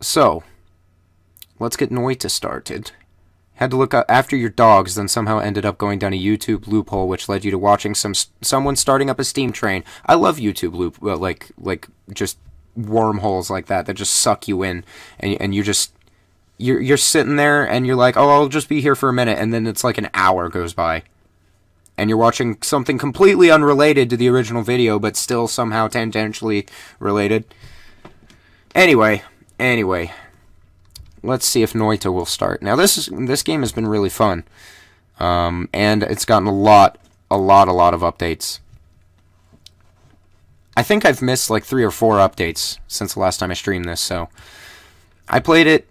So, let's get Noita started. Had to look up after your dogs, then somehow ended up going down a YouTube loophole, which led you to watching some someone starting up a steam train. I love YouTube loop, uh, like like just wormholes like that that just suck you in, and and you just you're you're sitting there and you're like, oh, I'll just be here for a minute, and then it's like an hour goes by, and you're watching something completely unrelated to the original video, but still somehow tangentially related. Anyway, anyway, let's see if Noita will start. Now this is this game has been really fun, um, and it's gotten a lot, a lot, a lot of updates. I think I've missed like three or four updates since the last time I streamed this. So I played it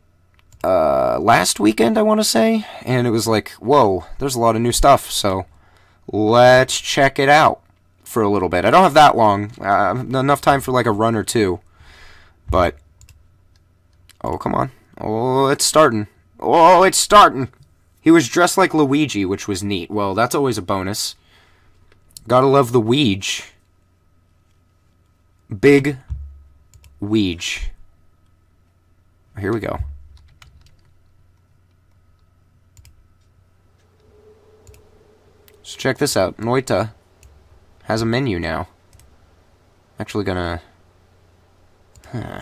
uh, last weekend, I want to say, and it was like, whoa, there's a lot of new stuff. So let's check it out for a little bit. I don't have that long, uh, enough time for like a run or two, but oh come on. Oh, it's starting. Oh, it's starting. He was dressed like Luigi, which was neat. Well, that's always a bonus. Gotta love the Weege. Big Weege. Here we go. So check this out. Noita has a menu now. Actually gonna... Huh.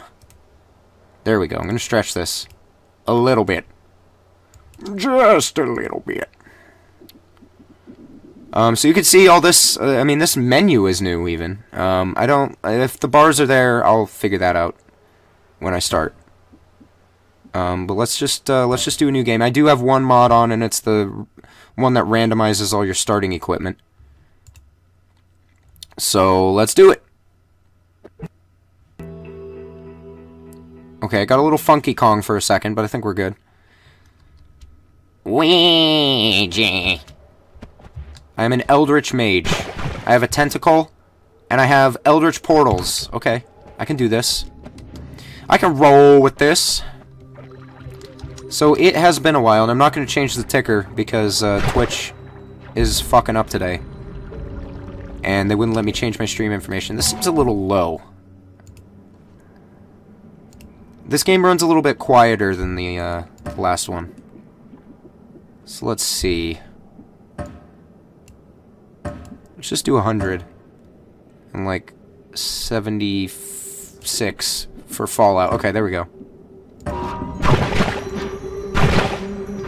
There we go. I'm going to stretch this a little bit. Just a little bit. Um, so you can see all this, uh, I mean, this menu is new, even. Um, I don't, if the bars are there, I'll figure that out when I start. Um, but let's just, uh, let's just do a new game. I do have one mod on, and it's the one that randomizes all your starting equipment. So, let's do it. Okay, I got a little funky Kong for a second, but I think we're good. Ouija. I am an Eldritch Mage. I have a tentacle, and I have Eldritch Portals. Okay, I can do this. I can roll with this. So it has been a while, and I'm not going to change the ticker because uh, Twitch is fucking up today. And they wouldn't let me change my stream information. This seems a little low. This game runs a little bit quieter than the uh, last one. So let's see. Let's just do 100. And like 76 for Fallout. Okay, there we go.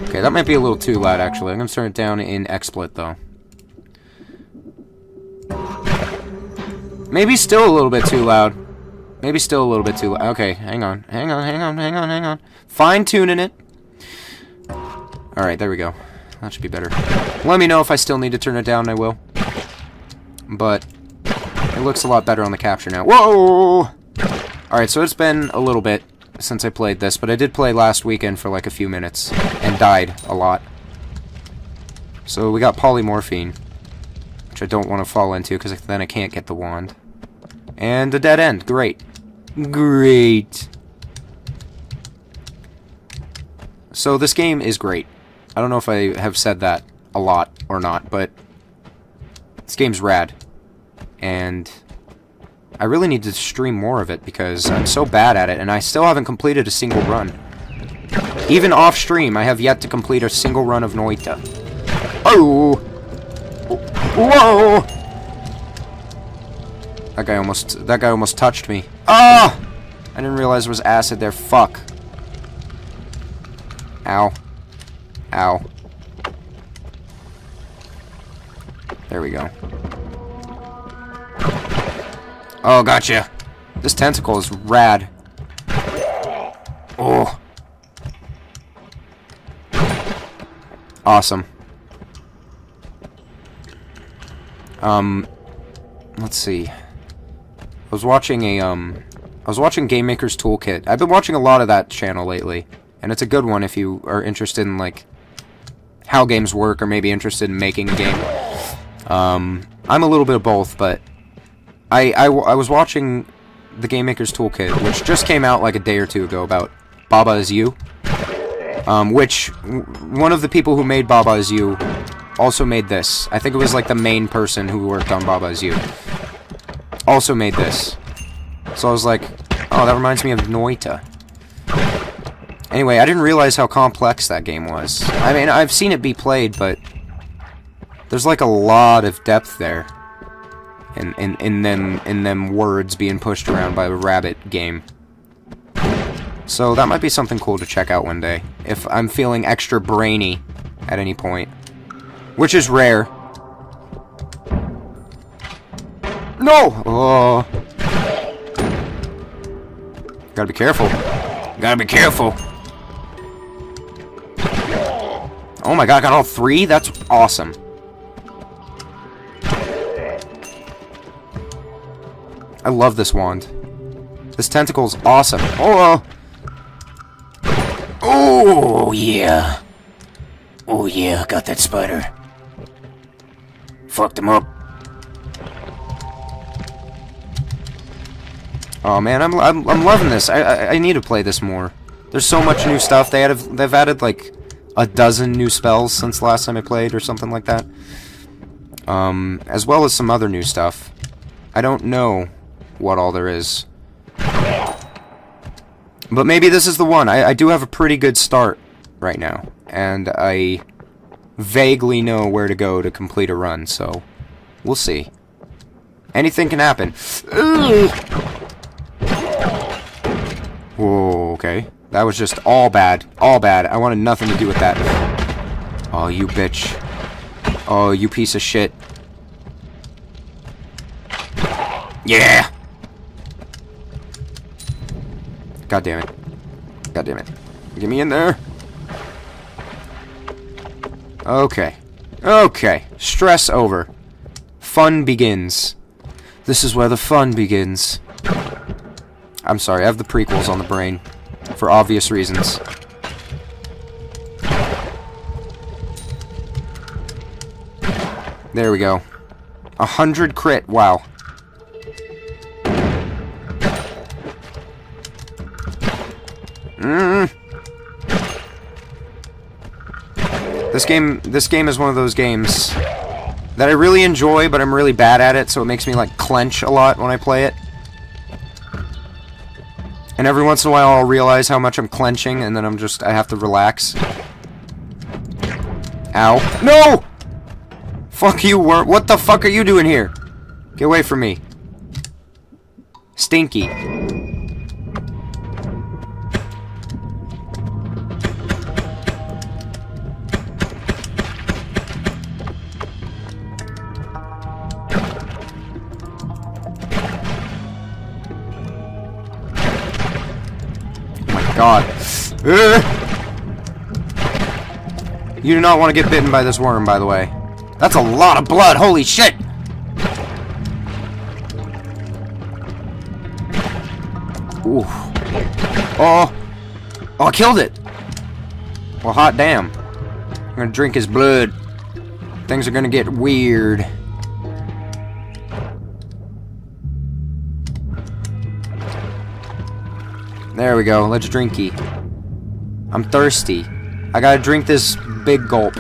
Okay, that might be a little too loud, actually. I'm going to turn it down in XSplit, though. Maybe still a little bit too loud. Maybe still a little bit too loud. Okay, hang on. Hang on, hang on, hang on, hang on. Fine-tuning it. Alright, there we go. That should be better. Let me know if I still need to turn it down, I will. But, it looks a lot better on the capture now. Whoa! Alright, so it's been a little bit since I played this, but I did play last weekend for like a few minutes, and died a lot. So we got polymorphine, which I don't want to fall into, because then I can't get the wand. And a dead end. Great. Great. So this game is great. I don't know if I have said that a lot or not, but this game's rad. And I really need to stream more of it because I'm so bad at it, and I still haven't completed a single run. Even off-stream, I have yet to complete a single run of Noita. Oh! Whoa! That guy almost, that guy almost touched me. Ah! I didn't realize there was acid there. Fuck. Ow. Ow. There we go. Oh, gotcha. This tentacle is rad. Oh. Awesome. Um, let's see. I was watching a, um, I was watching Game Maker's Toolkit. I've been watching a lot of that channel lately, and it's a good one if you are interested in, like, how games work, or maybe interested in making a game. Um, I'm a little bit of both, but I, I, I was watching the Game Maker's Toolkit, which just came out like a day or two ago about Baba is You. Um, which, one of the people who made Baba is You also made this. I think it was like the main person who worked on Baba is You also made this. So I was like, oh, that reminds me of Noita. Anyway, I didn't realize how complex that game was. I mean, I've seen it be played, but there's like a lot of depth there. In, in, in them in them words being pushed around by a rabbit game. So that might be something cool to check out one day. If I'm feeling extra brainy at any point. Which is rare. No! Oh. Gotta be careful. Gotta be careful. Oh my god, I got all three? That's awesome. I love this wand. This tentacle's awesome. Oh! Uh. Oh, yeah. Oh, yeah, got that spider. Fucked him up. Oh man, I'm I'm, I'm loving this. I, I, I need to play this more. There's so much new stuff. They had they've added like a dozen new spells since last time I played or something like that. Um, as well as some other new stuff. I don't know what all there is. But maybe this is the one. I, I do have a pretty good start right now. And I vaguely know where to go to complete a run, so we'll see. Anything can happen. Whoa, That was just all bad. All bad. I wanted nothing to do with that. Oh, you bitch. Oh, you piece of shit. Yeah! God damn it. God damn it. Get me in there. Okay. Okay. Stress over. Fun begins. This is where the fun begins. I'm sorry, I have the prequels on the brain. For obvious reasons. There we go. A hundred crit, wow. Mm. This game, this game is one of those games that I really enjoy, but I'm really bad at it, so it makes me like clench a lot when I play it. And every once in a while I'll realize how much I'm clenching, and then I'm just, I have to relax. Ow. No! Fuck you, worm. What the fuck are you doing here? Get away from me. Stinky. You do not want to get bitten by this worm, by the way. That's a lot of blood, holy shit! Ooh. Oh! Oh, I killed it! Well, hot damn. I'm gonna drink his blood. Things are gonna get weird. There we go. Let's drinky. I'm thirsty. I gotta drink this big gulp.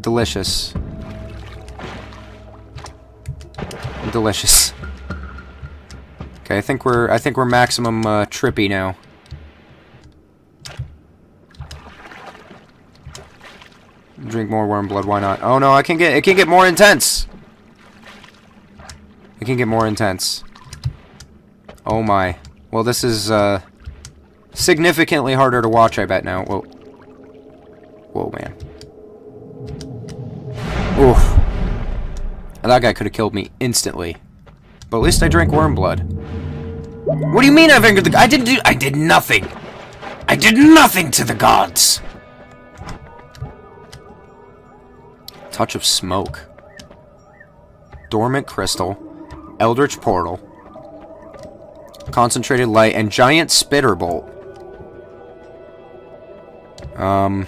Delicious. Delicious. Okay, I think we're I think we're maximum uh, trippy now. Drink more worm blood. Why not? Oh no, I can get it can get more intense. It can get more intense. Oh my. Well, this is, uh, significantly harder to watch, I bet now. Whoa. Whoa, man. Oof. that guy could have killed me instantly. But at least I drank worm blood. What do you mean I've angered the- I didn't do- I did nothing! I did nothing to the gods! Touch of smoke. Dormant crystal. Eldritch portal. Concentrated light, and giant spitter bolt. Um...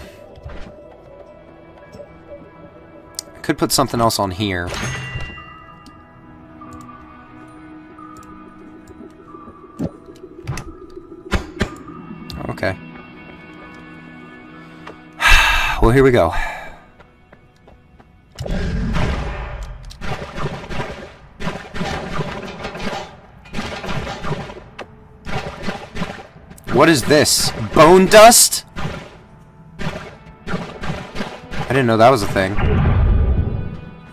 I could put something else on here. Okay. well, here we go. What is this? Bone dust? I didn't know that was a thing.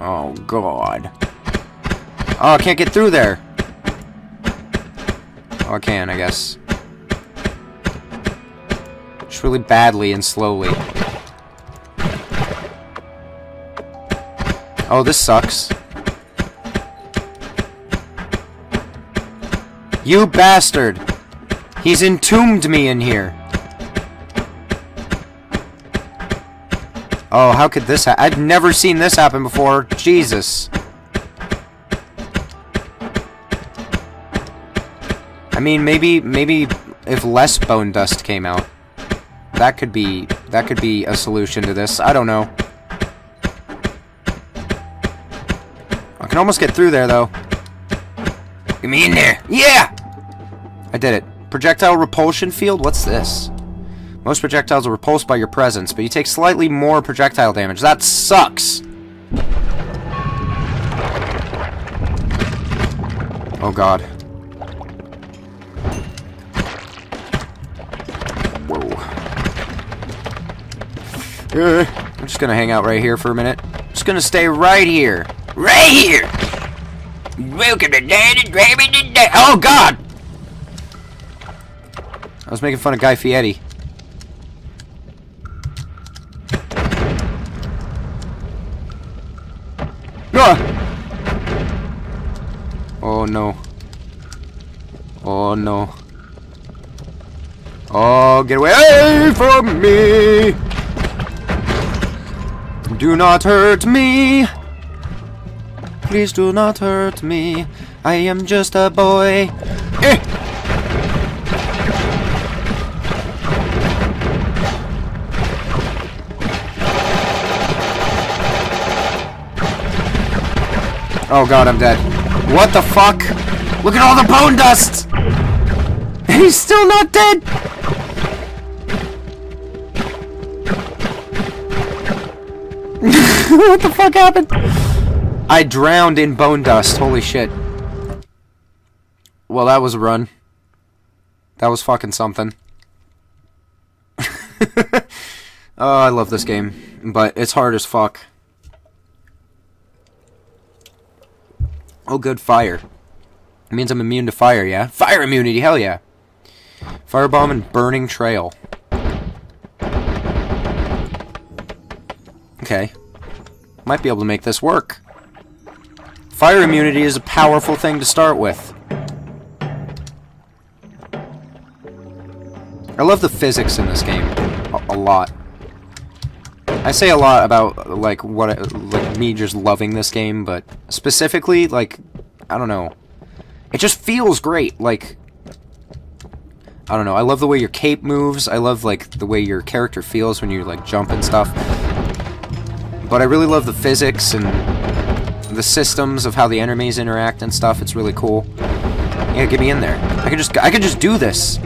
Oh, God. Oh, I can't get through there. Oh, I can, I guess. Just really badly and slowly. Oh, this sucks. You bastard! He's entombed me in here. Oh, how could this happen? I've never seen this happen before. Jesus. I mean, maybe, maybe if less bone dust came out, that could be, that could be a solution to this. I don't know. I can almost get through there, though. Get me in there. Yeah! I did it. Projectile repulsion field? What's this? Most projectiles are repulsed by your presence, but you take slightly more projectile damage. That sucks! Oh god. Whoa. Uh, I'm just gonna hang out right here for a minute. Just gonna stay right here. Right here! Welcome to Daddy Gravy today. Oh god! I was making fun of Guy Fieri. Oh no. Oh no. Oh, get away from me! Do not hurt me! Please do not hurt me. I am just a boy. Eh! Oh god, I'm dead. What the fuck? Look at all the bone dust! He's still not dead! what the fuck happened? I drowned in bone dust. Holy shit. Well, that was a run. That was fucking something. oh, I love this game. But it's hard as fuck. Oh, good, fire. It means I'm immune to fire, yeah? Fire immunity, hell yeah! Firebomb and Burning Trail. Okay. Might be able to make this work. Fire immunity is a powerful thing to start with. I love the physics in this game a, a lot. I say a lot about like what I, like me just loving this game, but specifically like I don't know. It just feels great. Like I don't know. I love the way your cape moves. I love like the way your character feels when you like jump and stuff. But I really love the physics and the systems of how the enemies interact and stuff. It's really cool. Yeah, get me in there. I can just I can just do this.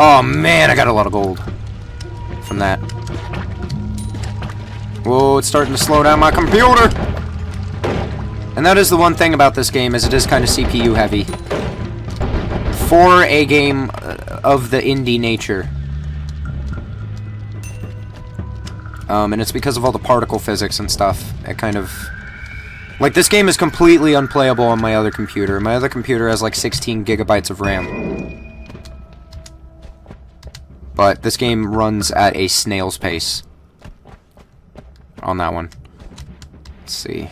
Oh man, I got a lot of gold from that. Whoa, it's starting to slow down my computer! And that is the one thing about this game, is it is kind of CPU heavy. For a game uh, of the indie nature. Um, and it's because of all the particle physics and stuff. It kind of... Like, this game is completely unplayable on my other computer. My other computer has like 16 gigabytes of RAM. But this game runs at a snail's pace. On that one. Let's see.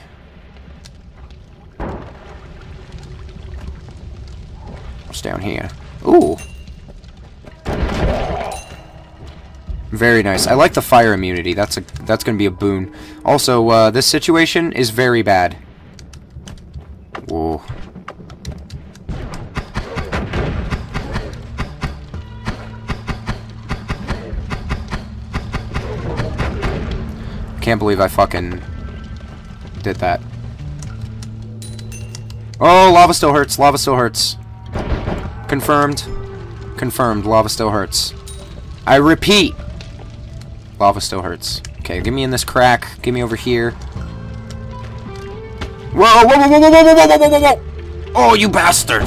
What's down here? Ooh! Very nice. I like the fire immunity. That's a that's gonna be a boon. Also, uh, this situation is very bad. Whoa. Can't believe I fucking did that. Oh, lava still hurts. Lava still hurts. Confirmed. Confirmed. Lava still hurts. I repeat. Lava still hurts. Okay, give me in this crack. Give me over here. Whoa, whoa, whoa, whoa, whoa, whoa, whoa, whoa, whoa, whoa! Oh, you bastard!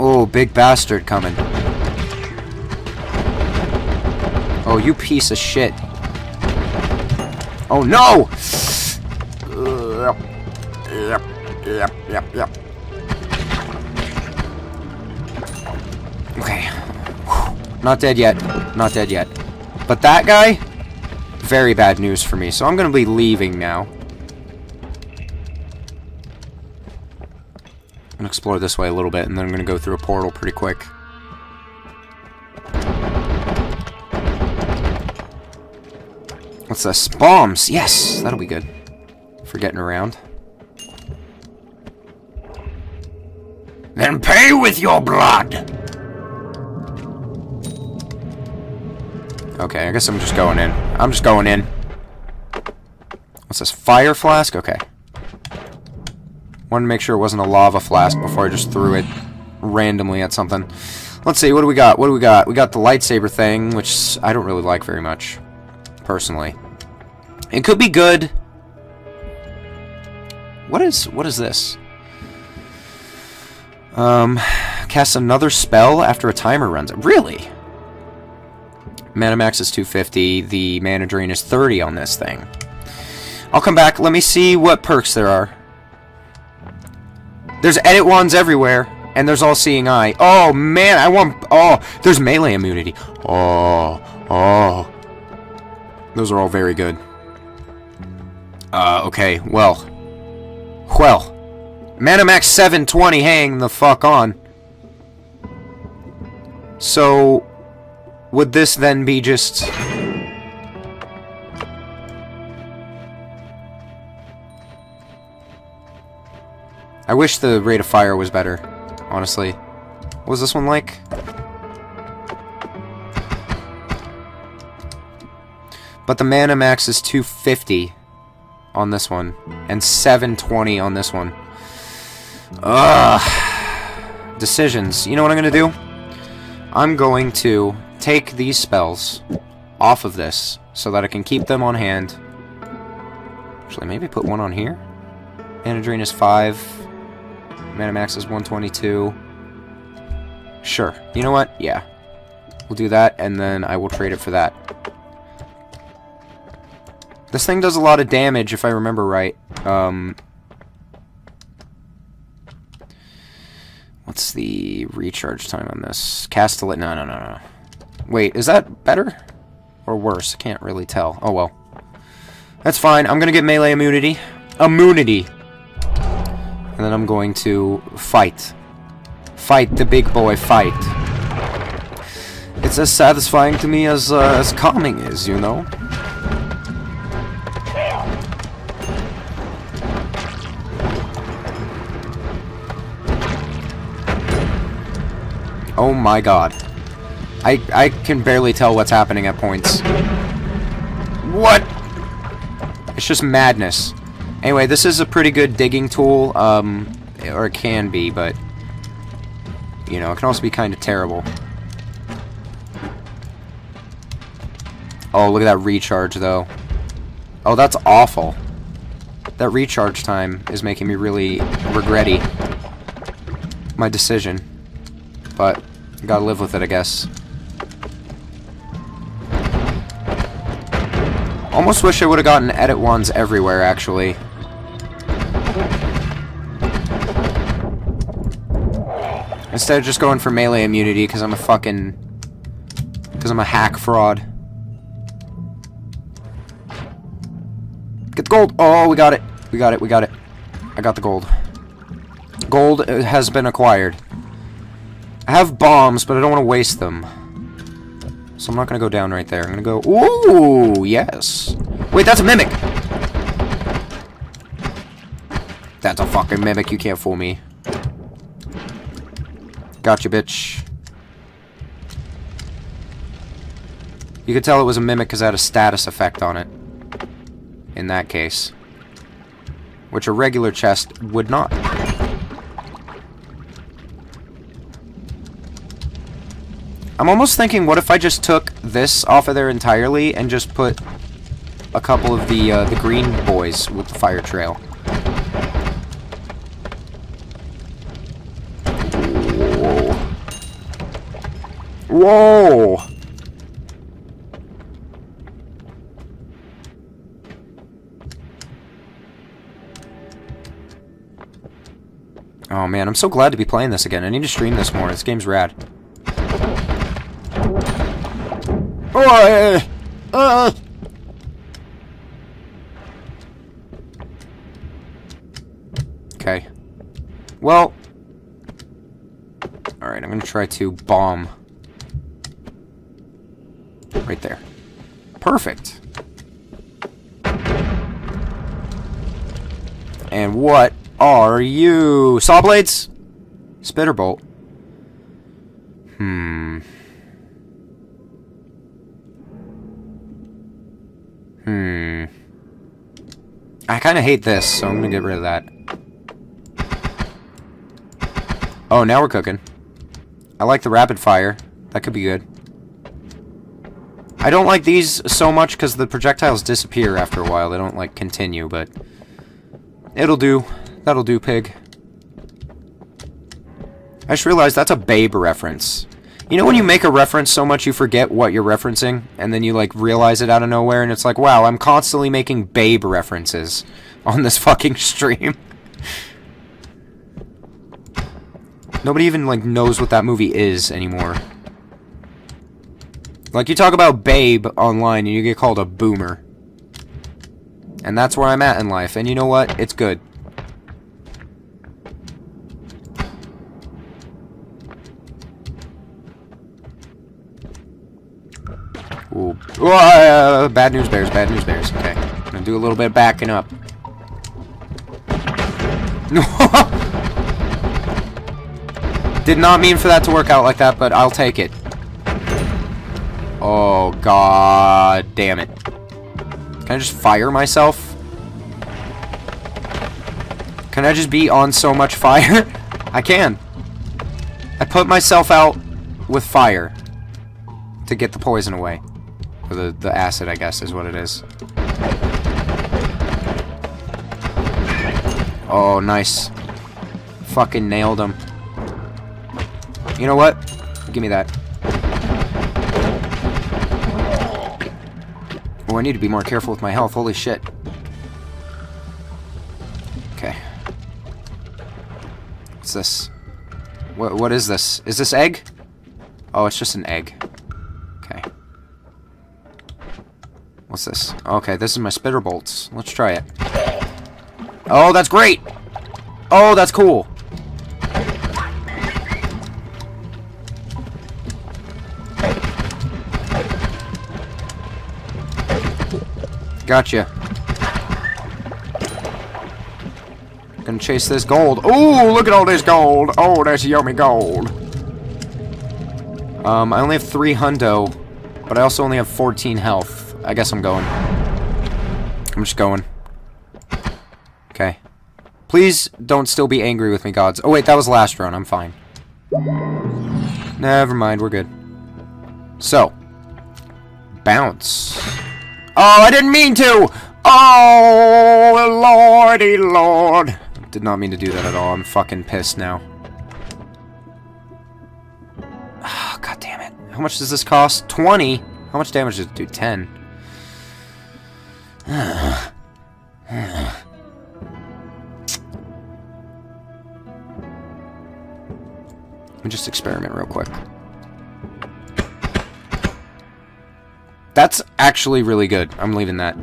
Oh, big bastard coming. Oh, you piece of shit. Oh, no! Yep, yep, yep, yep. Okay. Not dead yet. Not dead yet. But that guy? Very bad news for me, so I'm gonna be leaving now. I'm gonna explore this way a little bit, and then I'm gonna go through a portal pretty quick. What's this? Bombs! Yes! That'll be good. For getting around. Then pay with your blood! Okay, I guess I'm just going in. I'm just going in. What's this? Fire flask? Okay. Wanted to make sure it wasn't a lava flask before I just threw it randomly at something. Let's see, what do we got? What do we got? We got the lightsaber thing, which I don't really like very much, personally. It could be good. What is what is this? Um, cast another spell after a timer runs. Really? Mana max is 250. The mana drain is 30 on this thing. I'll come back. Let me see what perks there are. There's edit wands everywhere, and there's all seeing eye. Oh man, I want. Oh, there's melee immunity. Oh, oh. Those are all very good. Uh, okay. Well, well. Manamax 720. Hang the fuck on. So, would this then be just... I wish the rate of fire was better, honestly. What was this one like? But the mana max is 250 on this one, and 720 on this one. Ugh. Decisions. You know what I'm going to do? I'm going to take these spells off of this so that I can keep them on hand. Actually, maybe put one on here. Mana Drain is 5. Mana Max is 122. Sure. You know what? Yeah. We'll do that, and then I will trade it for that. This thing does a lot of damage, if I remember right. Um, what's the recharge time on this? Cast delay? No, no, no, no. Wait, is that better? Or worse? I can't really tell. Oh, well. That's fine. I'm going to get melee immunity. Immunity! And then I'm going to fight. Fight the big boy fight. It's as satisfying to me as, uh, as calming is, you know? Oh my god. I, I can barely tell what's happening at points. What? It's just madness. Anyway, this is a pretty good digging tool, um, or it can be, but, you know, it can also be kind of terrible. Oh, look at that recharge, though. Oh, that's awful. That recharge time is making me really regretty my decision. But, gotta live with it, I guess. Almost wish I would have gotten edit wands everywhere, actually. Instead of just going for melee immunity, because I'm a fucking... Because I'm a hack fraud. Get the gold! Oh, we got it! We got it, we got it. I got the gold. Gold uh, has been acquired. I have bombs, but I don't want to waste them. So I'm not going to go down right there. I'm going to go... Ooh, yes. Wait, that's a mimic! That's a fucking mimic. You can't fool me. Gotcha, bitch. You could tell it was a mimic because it had a status effect on it. In that case. Which a regular chest would not. I'm almost thinking, what if I just took this off of there entirely and just put a couple of the uh, the green boys with the fire trail? Whoa! Whoa. Oh man, I'm so glad to be playing this again. I need to stream this more. This game's rad. Oh, uh, uh. Okay. Well. Alright, I'm gonna try to bomb. Right there. Perfect. And what are you? Saw blades? Spitter bolt. Hmm. Hmm. I kind of hate this, so I'm gonna get rid of that. Oh, now we're cooking. I like the rapid fire. That could be good. I don't like these so much because the projectiles disappear after a while. They don't, like, continue, but... It'll do. That'll do, pig. I just realized that's a Babe reference. You know when you make a reference so much you forget what you're referencing, and then you, like, realize it out of nowhere, and it's like, wow, I'm constantly making Babe references on this fucking stream. Nobody even, like, knows what that movie is anymore. Like, you talk about Babe online, and you get called a boomer. And that's where I'm at in life, and you know what? It's good. Ooh. Uh, bad news bears, bad news bears. Okay. I'm gonna do a little bit of backing up. Did not mean for that to work out like that, but I'll take it. Oh, god damn it. Can I just fire myself? Can I just be on so much fire? I can. I put myself out with fire to get the poison away. Or the, the acid, I guess, is what it is. Oh, nice. Fucking nailed him. You know what? Give me that. Oh, I need to be more careful with my health. Holy shit. Okay. What's this? What, what is this? Is this egg? Oh, it's just an egg. What's this? Okay, this is my spitter bolts. Let's try it. Oh, that's great! Oh, that's cool! Gotcha. Gonna chase this gold. Oh, look at all this gold! Oh, that's yummy gold! Um, I only have three hundo, but I also only have 14 health. I guess I'm going. I'm just going. Okay. Please don't still be angry with me, gods. Oh, wait, that was last run. I'm fine. Never mind, we're good. So. Bounce. Oh, I didn't mean to! Oh, lordy lord. Did not mean to do that at all. I'm fucking pissed now. Oh, God damn it. How much does this cost? 20? How much damage does it do? 10. Let me just experiment real quick. That's actually really good. I'm leaving that.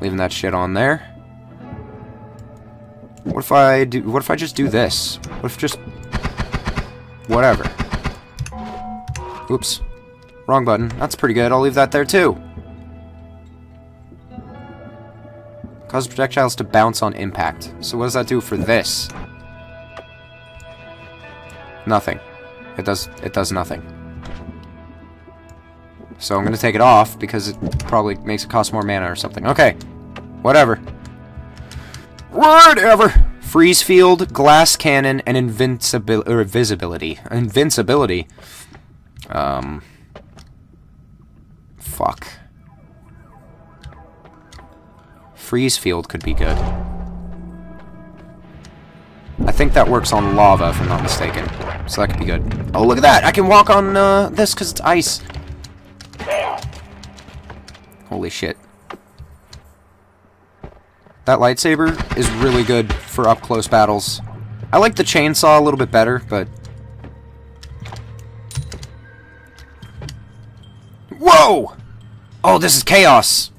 Leaving that shit on there. What if I do... What if I just do this? What if just... Whatever. Oops. Wrong button. That's pretty good. I'll leave that there too. Cause projectiles to bounce on impact. So what does that do for this? Nothing. It does it does nothing. So I'm gonna take it off because it probably makes it cost more mana or something. Okay. Whatever. Whatever. Freeze field, glass cannon, and invincibility or visibility. Invincibility. Um Fuck. Freeze field could be good. I think that works on lava, if I'm not mistaken. So that could be good. Oh, look at that! I can walk on uh, this because it's ice. Holy shit. That lightsaber is really good for up-close battles. I like the chainsaw a little bit better, but... Whoa! Oh, this is chaos!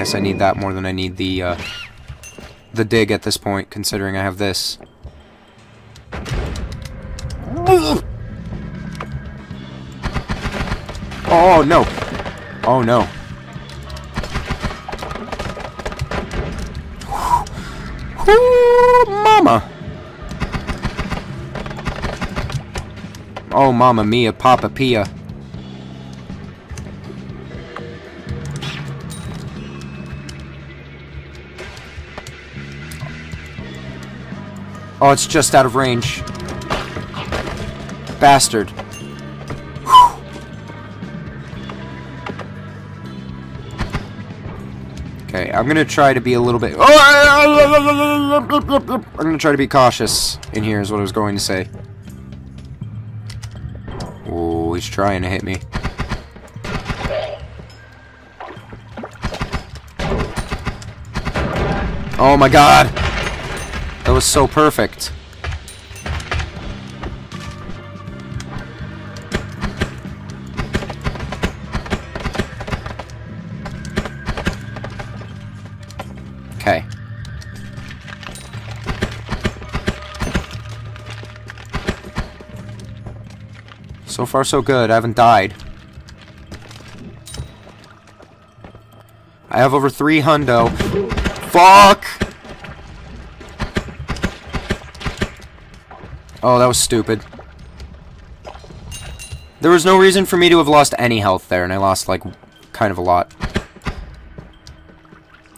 I guess I need that more than I need the, uh, the dig at this point, considering I have this. Oh, no. Oh, no. Ooh, mama. Oh, mama mia, papa pia. Oh, it's just out of range. Bastard. Okay, I'm gonna try to be a little bit... I'm gonna try to be cautious in here is what I was going to say. Oh, he's trying to hit me. Oh my god! Was so perfect. Okay. So far so good, I haven't died. I have over three hundo. Fuck! Oh, that was stupid. There was no reason for me to have lost any health there, and I lost, like, kind of a lot.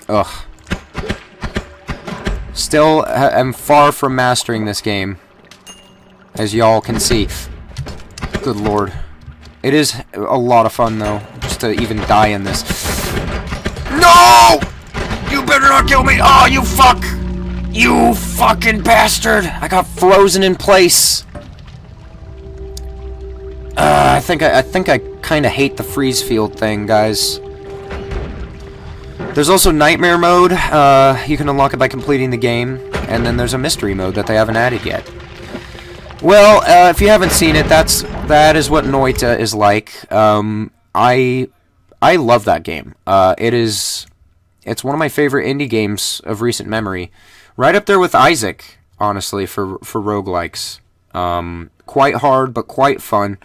Ugh. Still am far from mastering this game. As y'all can see. Good lord. It is a lot of fun, though, just to even die in this. No! You better not kill me! Oh, you fuck! You fucking bastard! I got frozen in place. Uh, I think I, I think I kind of hate the freeze field thing, guys. There's also Nightmare Mode. Uh, you can unlock it by completing the game. And then there's a Mystery Mode that they haven't added yet. Well, uh, if you haven't seen it, that's that is what Noita is like. Um, I I love that game. Uh, it is it's one of my favorite indie games of recent memory. Right up there with Isaac, honestly, for for roguelikes. Um, quite hard, but quite fun.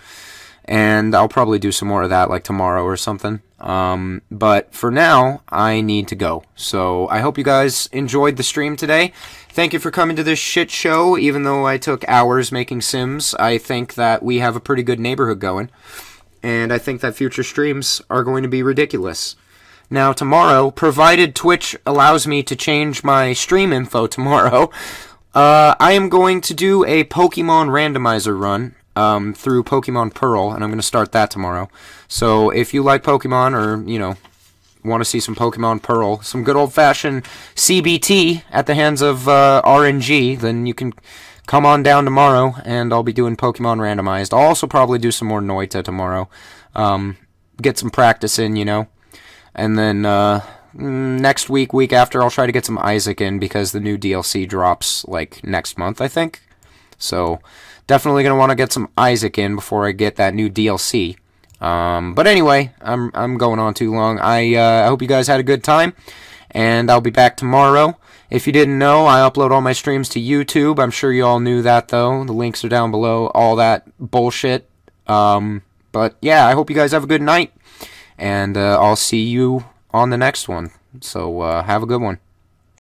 And I'll probably do some more of that, like tomorrow or something. Um, but for now, I need to go. So I hope you guys enjoyed the stream today. Thank you for coming to this shit show. Even though I took hours making Sims, I think that we have a pretty good neighborhood going. And I think that future streams are going to be ridiculous. Now, tomorrow, provided Twitch allows me to change my stream info tomorrow, uh, I am going to do a Pokemon randomizer run um, through Pokemon Pearl, and I'm going to start that tomorrow. So if you like Pokemon, or, you know, want to see some Pokemon Pearl, some good old-fashioned CBT at the hands of uh, RNG, then you can come on down tomorrow, and I'll be doing Pokemon randomized. I'll also probably do some more Noita tomorrow. Um, get some practice in, you know. And then uh, next week, week after, I'll try to get some Isaac in because the new DLC drops like next month, I think. So definitely gonna want to get some Isaac in before I get that new DLC. Um, but anyway, I'm I'm going on too long. I uh, I hope you guys had a good time, and I'll be back tomorrow. If you didn't know, I upload all my streams to YouTube. I'm sure you all knew that though. The links are down below. All that bullshit. Um, but yeah, I hope you guys have a good night and uh, I'll see you on the next one. So uh, have a good one.